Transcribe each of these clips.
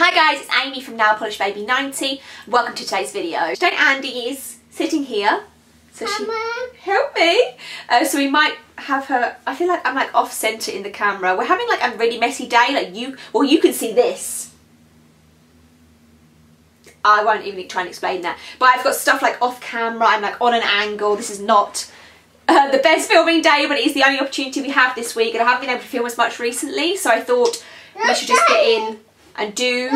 Hi guys, it's Amy from Nail Polish Baby 90. Welcome to today's video. Today Andy is sitting here. So she help me. Uh, so we might have her. I feel like I'm like off centre in the camera. We're having like a really messy day. Like you, well, you can see this. I won't even try and explain that. But I've got stuff like off camera. I'm like on an angle. This is not uh, the best filming day, but it is the only opportunity we have this week, and I haven't been able to film as much recently. So I thought we should just get in and do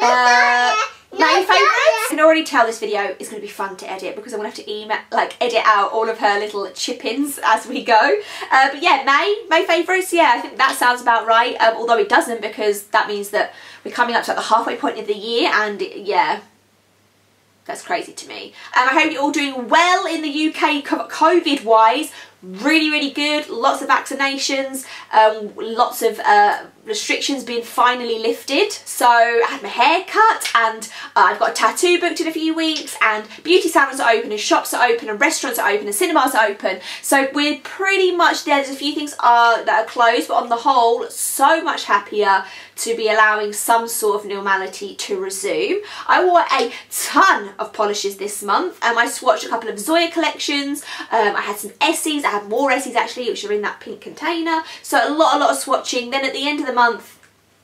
uh, my favourites. I can already tell this video is going to be fun to edit because I'm going to have to email, like edit out all of her little chip-ins as we go. Uh, but yeah, May, May favourites, yeah, I think that sounds about right. Um, although it doesn't because that means that we're coming up to like, the halfway point of the year and yeah, that's crazy to me. Um, I hope you're all doing well in the UK COVID-wise. Really, really good. Lots of vaccinations. Um, lots of uh, restrictions being finally lifted. So I had my hair cut and uh, I've got a tattoo booked in a few weeks and beauty salons are open and shops are open and restaurants are open and cinemas are open. So we're pretty much there. There's a few things are, that are closed but on the whole so much happier to be allowing some sort of normality to resume. I wore a ton of polishes this month and I swatched a couple of Zoya collections. Um, I had some Essies, I had more Essies actually which are in that pink container. So a lot, a lot of swatching. Then at the end of the the month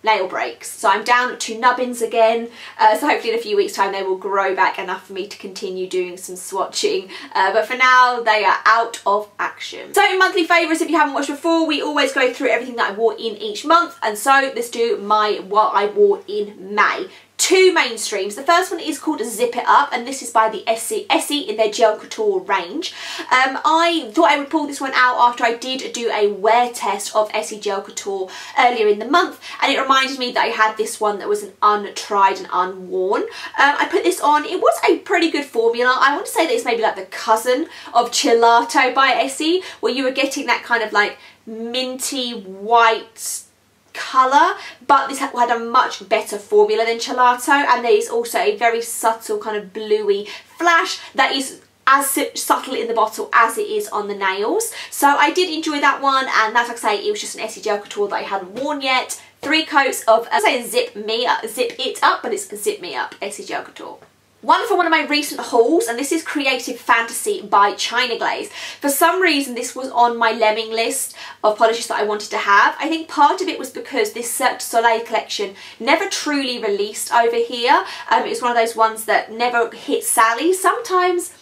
nail breaks. So I'm down to nubbins again. Uh, so hopefully in a few weeks time they will grow back enough for me to continue doing some swatching. Uh, but for now they are out of action. So monthly favourites if you haven't watched before we always go through everything that I wore in each month and so let's do my what I wore in May two mainstreams. The first one is called Zip It Up and this is by the Essie, Essie in their Gel Couture range. Um, I thought I would pull this one out after I did do a wear test of Essie Gel Couture earlier in the month and it reminded me that I had this one that was an untried and unworn. Um, I put this on, it was a pretty good formula. I want to say that it's maybe like the cousin of Gelato by Essie where you were getting that kind of like minty white colour but this had a much better formula than Gelato and there is also a very subtle kind of bluey flash that is as subtle in the bottle as it is on the nails. So I did enjoy that one and that's like I say, it was just an Essie Gel Couture that I hadn't worn yet. Three coats of, I say zip me up, zip it up, but it's zip me up, Essie Gel Couture. One from one of my recent hauls, and this is Creative Fantasy by China Glaze. For some reason, this was on my lemming list of polishes that I wanted to have. I think part of it was because this Cirque du Soleil collection never truly released over here. Um, it was one of those ones that never hit Sally. Sometimes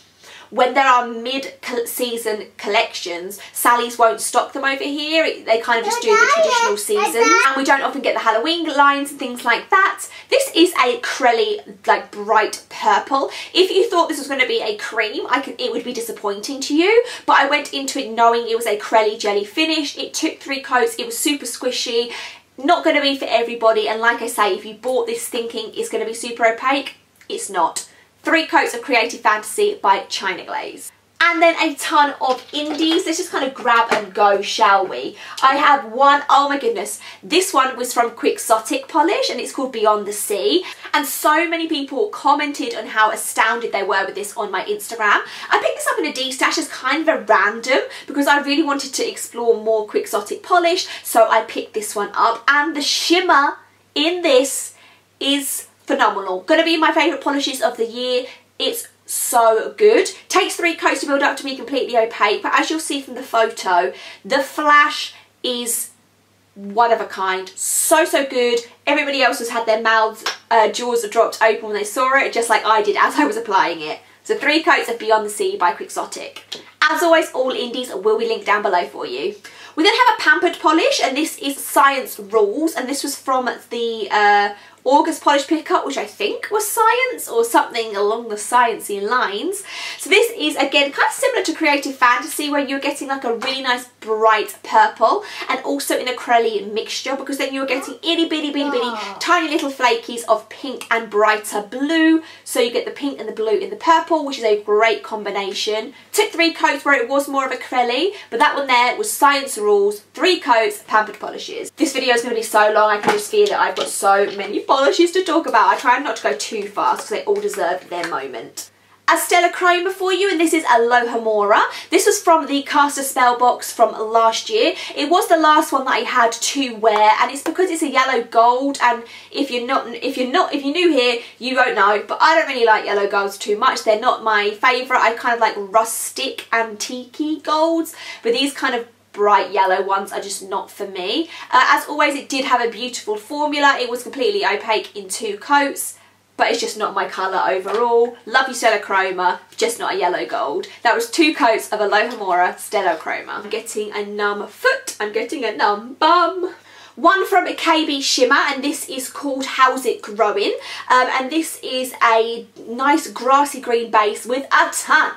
when there are mid-season collections, Sally's won't stock them over here. They kind of just do the traditional seasons. And we don't often get the Halloween lines and things like that. This is a Crelly, like, bright purple. If you thought this was going to be a cream, I could, it would be disappointing to you. But I went into it knowing it was a Crelly jelly finish. It took three coats. It was super squishy. Not going to be for everybody. And like I say, if you bought this thinking it's going to be super opaque, it's not. Three Coats of Creative Fantasy by China Glaze. And then a ton of indies. Let's just kind of grab and go, shall we? I have one, oh my goodness. This one was from Quixotic Polish and it's called Beyond the Sea. And so many people commented on how astounded they were with this on my Instagram. I picked this up in a D-stash as kind of a random because I really wanted to explore more Quixotic Polish. So I picked this one up and the shimmer in this is phenomenal. Going to be my favourite polishes of the year. It's so good. Takes three coats to build up to be completely opaque, but as you'll see from the photo, the flash is one of a kind. So, so good. Everybody else has had their mouths, uh, jaws dropped open when they saw it, just like I did as I was applying it. So three coats of Beyond the Sea by Quixotic. As always, all indies will be linked down below for you. We then have a pampered polish and this is Science Rules and this was from the uh, August polish pickup, which I think was science or something along the sciencey lines. So this is again kind of similar to Creative Fantasy where you're getting like a really nice bright purple and also in a Crelly mixture because then you're getting itty bitty bitty bitty oh. tiny little flakies of pink and brighter blue. So you get the pink and the blue in the purple which is a great combination. Took three coats where it was more of a Crelly but that one there was Science Rules, three coats, pampered polishes. This video is going to be so long I can just feel it. I've got so many polishes to talk about. I try not to go too fast because they all deserve their moment. a Stella Chroma for you and this is Alohomora. This was from the Cast a Spell box from last year. It was the last one that I had to wear and it's because it's a yellow gold and if you're not if you're not if you're new here you won't know but I don't really like yellow golds too much. They're not my favourite. I kind of like rustic antique golds but these kind of bright yellow ones are just not for me. Uh, as always it did have a beautiful formula. It was completely opaque in two coats but it's just not my colour overall. Love you Stella Chroma, just not a yellow gold. That was two coats of Alohomora Stella Chroma. I'm getting a numb foot, I'm getting a numb bum. One from KB Shimmer and this is called How's It Growing um, and this is a nice grassy green base with a ton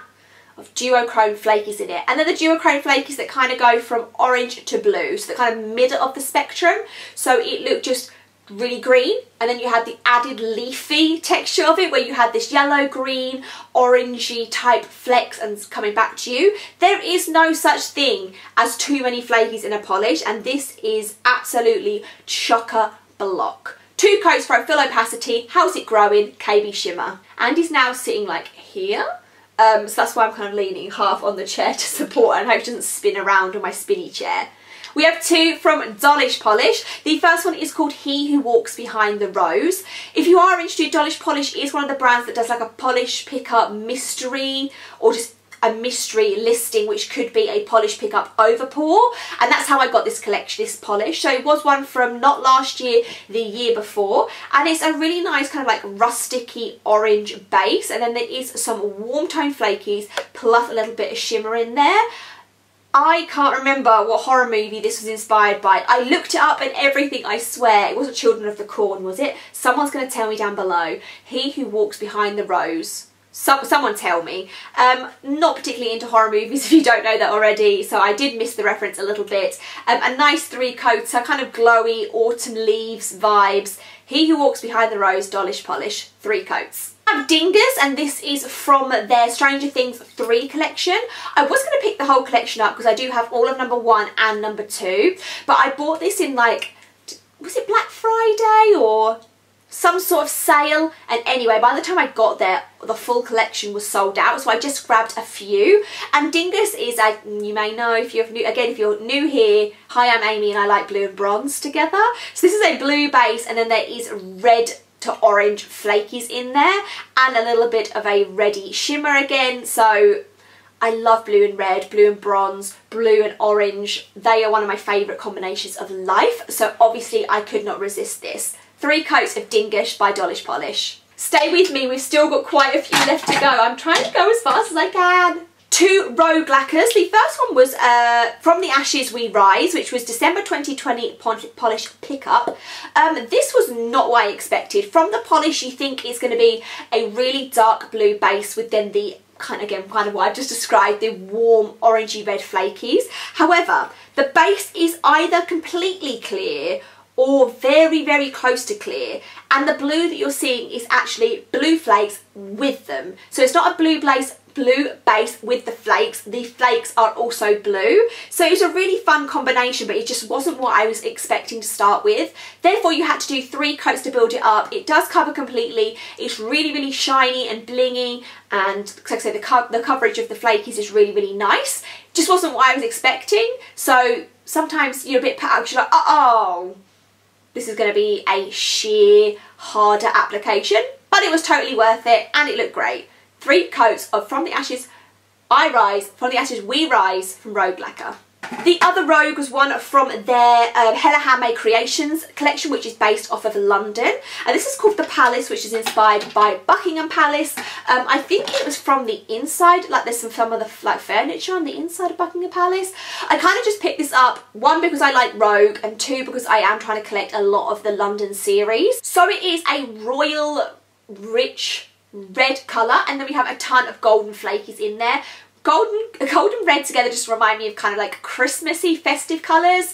of duochrome flakies in it. And then the duochrome flakies that kind of go from orange to blue, so the kind of middle of the spectrum. So it looked just really green and then you had the added leafy texture of it where you had this yellow green orangey type flecks and coming back to you. There is no such thing as too many flakies in a polish and this is absolutely chocker block two coats for a full opacity how's it growing? Kb shimmer. And is now sitting like here um, so that's why I'm kind of leaning half on the chair to support and hope it doesn't spin around on my spinny chair. We have two from Dollish Polish. The first one is called He Who Walks Behind the Rows. If you are interested, Dollish Polish is one of the brands that does like a polish pickup mystery or just a mystery listing which could be a polish pickup over pour and that's how I got this collection this polish so it was one from not last year the year before and it's a really nice kind of like rusticy orange base and then there is some warm tone flakies plus a little bit of shimmer in there I can't remember what horror movie this was inspired by. I looked it up and everything, I swear. It wasn't Children of the Corn, was it? Someone's going to tell me down below. He Who Walks Behind the Rows. Some, someone tell me. Um, not particularly into horror movies if you don't know that already, so I did miss the reference a little bit. Um, a nice three coats, a kind of glowy autumn leaves vibes. He Who Walks Behind the Rows, dollish Polish, three coats have Dingus and this is from their Stranger Things 3 collection. I was going to pick the whole collection up because I do have all of number 1 and number 2 but I bought this in like, was it Black Friday or some sort of sale. And anyway by the time I got there the full collection was sold out. So I just grabbed a few. And Dingus is a you may know if you're new again if you're new here hi I'm Amy and I like blue and bronze together. So this is a blue base and then there is red to orange flakies in there and a little bit of a reddy shimmer again. So I love blue and red, blue and bronze, blue and orange. They are one of my favourite combinations of life. So obviously I could not resist this. Three coats of Dingus by Dollish Polish. Stay with me, we've still got quite a few left to go. I'm trying to go as fast as I can two rogue lacquers. The first one was uh, From the Ashes We Rise, which was December 2020 polish pickup. Um, this was not what I expected. From the polish, you think it's going to be a really dark blue base with then the kind of, again, kind of what I've just described, the warm orangey red flakies. However, the base is either completely clear or very, very close to clear. And the blue that you're seeing is actually blue flakes with them. So it's not a blue base blue base with the flakes. The flakes are also blue. So it was a really fun combination, but it just wasn't what I was expecting to start with. Therefore, you had to do three coats to build it up. It does cover completely. It's really, really shiny and blingy. And like I say, the, co the coverage of the flakies is really, really nice. Just wasn't what I was expecting. So sometimes you're a bit put out, you're like, oh, this is going to be a sheer harder application. But it was totally worth it and it looked great three coats of From the Ashes I Rise, From the Ashes We Rise from Rogue Lacquer. The other Rogue was one from their um, Hella Handmade Creations collection, which is based off of London. And this is called The Palace, which is inspired by Buckingham Palace. Um, I think it was from the inside, like there's some, some of the like furniture on the inside of Buckingham Palace. I kind of just picked this up, one, because I like Rogue, and two, because I am trying to collect a lot of the London series. So it is a royal, rich red colour and then we have a ton of golden flakies in there. Golden, golden red together just remind me of kind of like Christmassy festive colours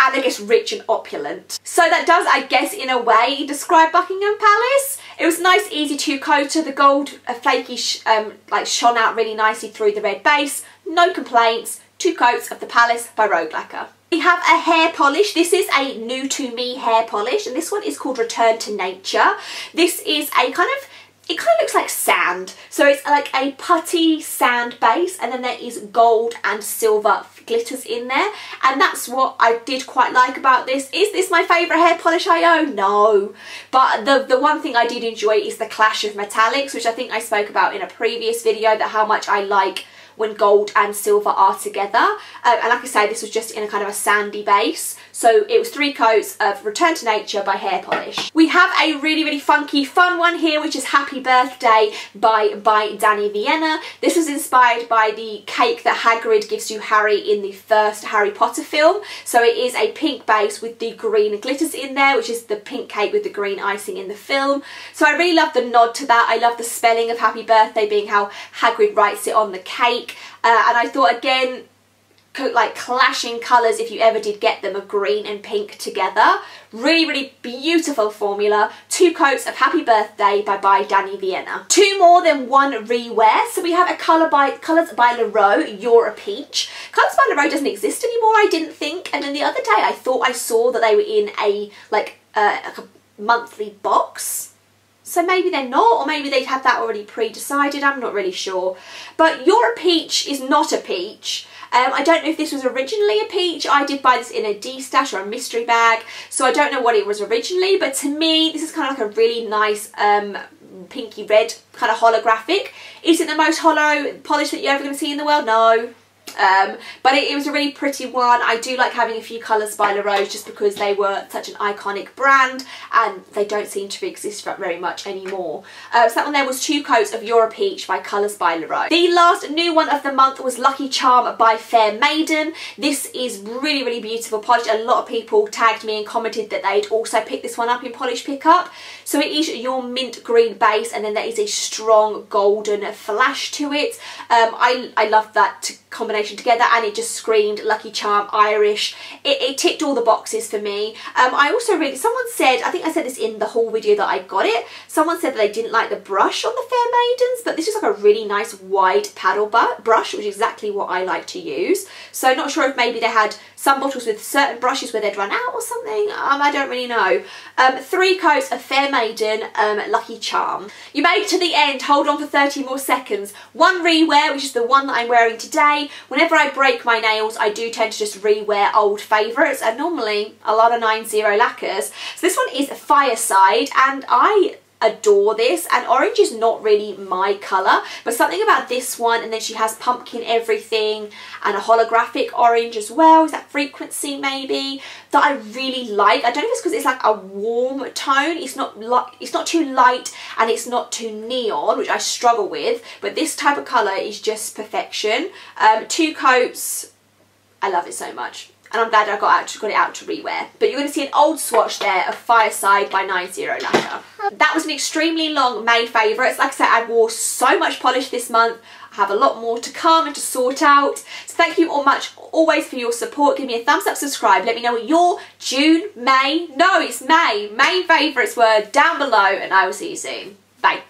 and I guess rich and opulent. So that does, I guess, in a way describe Buckingham Palace. It was nice, easy to coater. The gold flaky um, like shone out really nicely through the red base. No complaints. Two coats of the Palace by Rogue Lacquer. We have a Hare Polish. This is a new to me Hare Polish and this one is called Return to Nature. This is a kind of it kind of looks like sand. So it's like a putty sand base and then there is gold and silver glitters in there. And that's what I did quite like about this. Is this my favourite Hare Polish I own? No. But the, the one thing I did enjoy is the clash of metallics, which I think I spoke about in a previous video, that how much I like when gold and silver are together. Um, and like I say, this was just in a kind of a sandy base. So it was three coats of Return to Nature by Hare Polish. We have a really, really funky, fun one here, which is Happy Birthday by, by Dany Vianna. This was inspired by the cake that Hagrid gives to Harry in the first Harry Potter film. So it is a pink base with the green glitters in there, which is the pink cake with the green icing in the film. So I really love the nod to that. I love the spelling of Happy Birthday being how Hagrid writes it on the cake. Uh, and I thought again, like clashing colours if you ever did get them of green and pink together. Really, really beautiful formula. Two coats of Happy Birthday by by Dany Vianna. Two more than one rewear. So we have a colour by Colours by Llarowe, You're a Peach. Colours by Llarowe doesn't exist anymore, I didn't think. And then the other day I thought I saw that they were in a like, uh, a monthly box. So maybe they're not, or maybe they'd had that already pre-decided, I'm not really sure. But You're a Peach is not a peach. Um, I don't know if this was originally a peach. I did buy this in a D-stash or a mystery bag, so I don't know what it was originally, but to me, this is kind of like a really nice um, pinky red kind of holographic. Is it the most hollow polish that you're ever going to see in the world? No. Um, but it, it, was a really pretty one. I do like having a few colours by Llarowe just because they were such an iconic brand and they don't seem to exist very much anymore. Uh, so that one there was two coats of You're Peach by Colours by Llarowe. The last new one of the month was Lucky Charm by Fair Maiden. This is really, really beautiful polish. A lot of people tagged me and commented that they'd also picked this one up in Polish Pickup. So it is your mint green base and then there is a strong golden flash to it. Um, I, I love that combination together and it just screamed Lucky Charm Irish. It, it ticked all the boxes for me. Um, I also really, someone said, I think I said this in the whole video that I got it, someone said that they didn't like the brush on the Fair Maidens, but this is like a really nice wide paddle brush, which is exactly what I like to use. So not sure if maybe they had some bottles with certain brushes where they'd run out or something, um, I don't really know. Um, three coats of Fair Maiden um, Lucky Charm. You made it to the end, hold on for 30 more seconds. One rewear, which is the one that I'm wearing today. Whenever I break my nails, I do tend to just rewear old favourites, and normally a lot of 9-0 lacquers. So this one is Fireside, and I adore this and orange is not really my colour but something about this one and then she has pumpkin everything and a holographic orange as well is that frequency maybe that I really like. I don't know if it's because it's like a warm tone it's not like it's not too light and it's not too neon which I struggle with but this type of colour is just perfection. Um, two coats I love it so much and I'm glad I got, got it out to rewear. But you're going to see an old swatch there of Fireside by 90 Lacquer. That was an extremely long May favourite. Like I said, I wore so much polish this month. I have a lot more to come and to sort out. So thank you all much always for your support. Give me a thumbs up, subscribe. Let me know what your June, May, no it's May, May favourites were down below and I will see you soon. Bye.